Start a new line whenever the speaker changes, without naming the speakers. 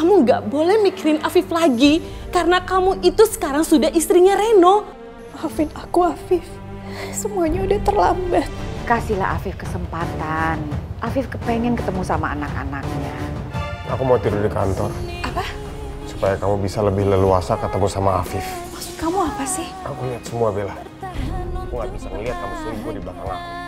kamu nggak boleh mikirin Afif lagi karena kamu itu sekarang sudah istrinya Reno.
Maafin aku Afif. Semuanya udah terlambat.
Kasihlah Afif kesempatan. Afif kepengen ketemu sama anak-anaknya.
Aku mau tidur di kantor.
Apa?
Supaya kamu bisa lebih leluasa ketemu sama Afif.
Maksud kamu apa sih?
Aku lihat semua Bella. Aku nggak bisa ngelihat kamu selingkuh di belakang aku.